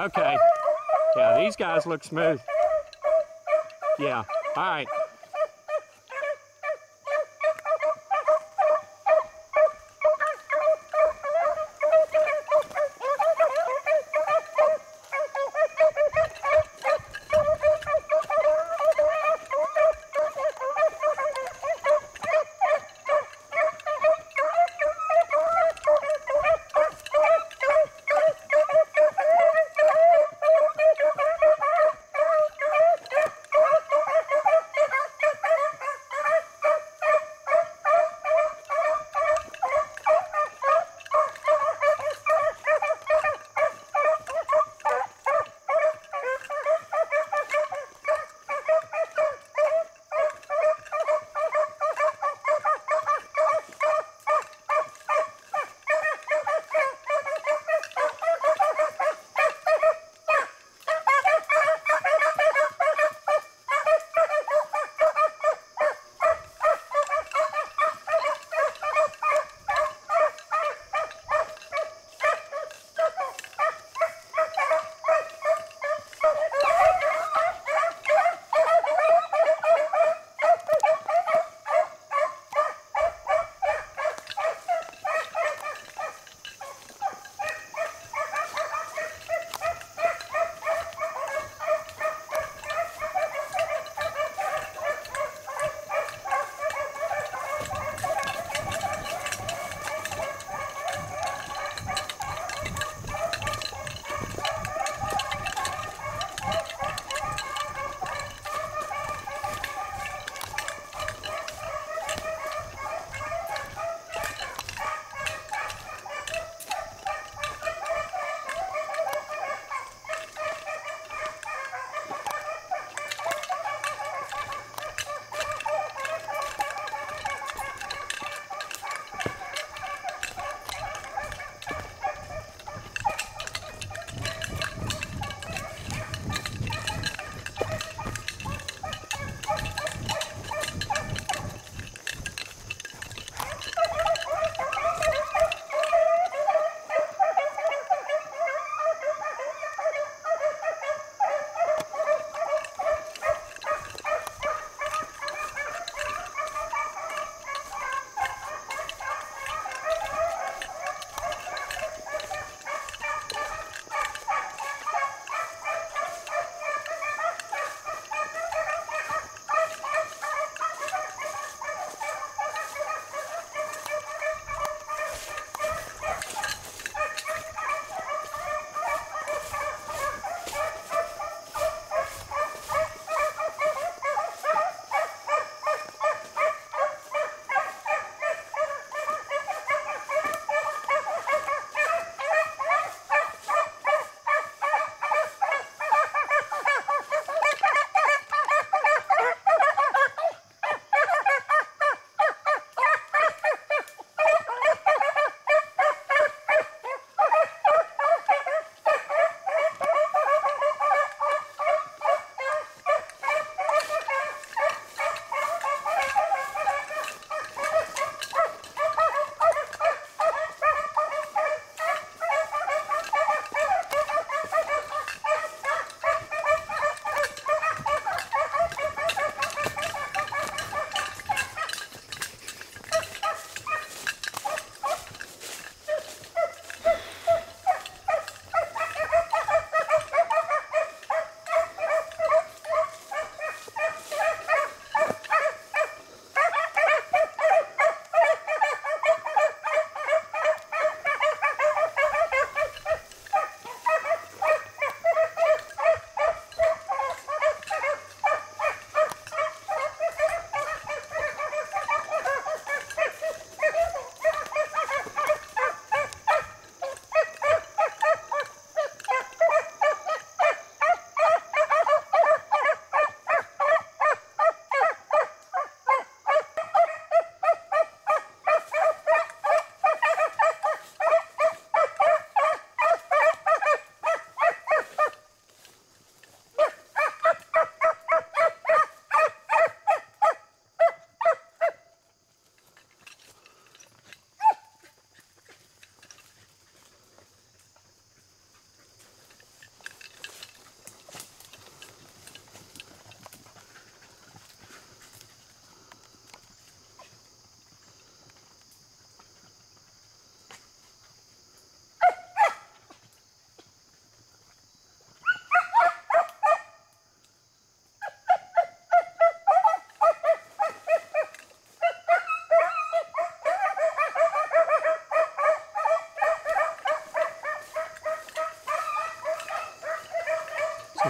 Okay. Yeah, these guys look smooth. Yeah. All right.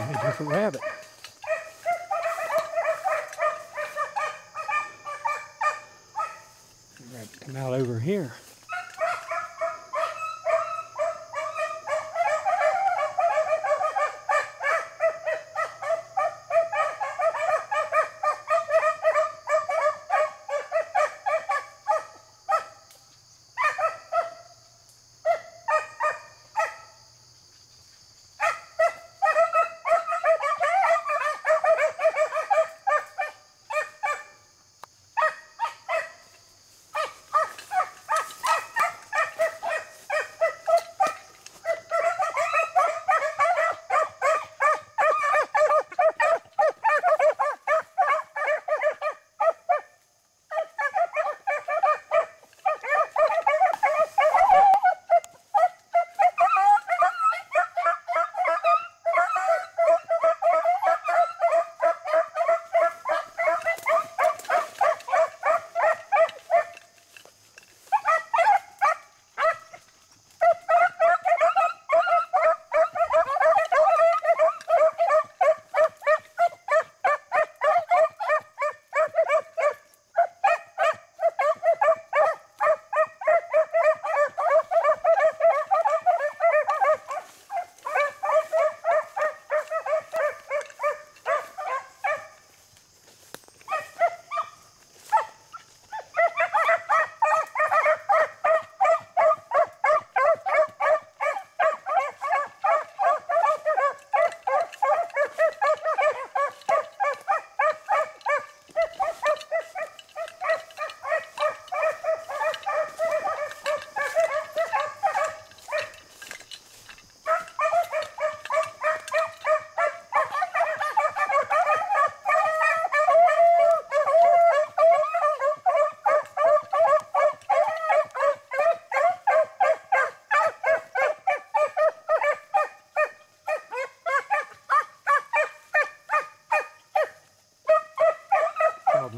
And a different rabbit. Rabbit come out over here.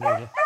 coordinator.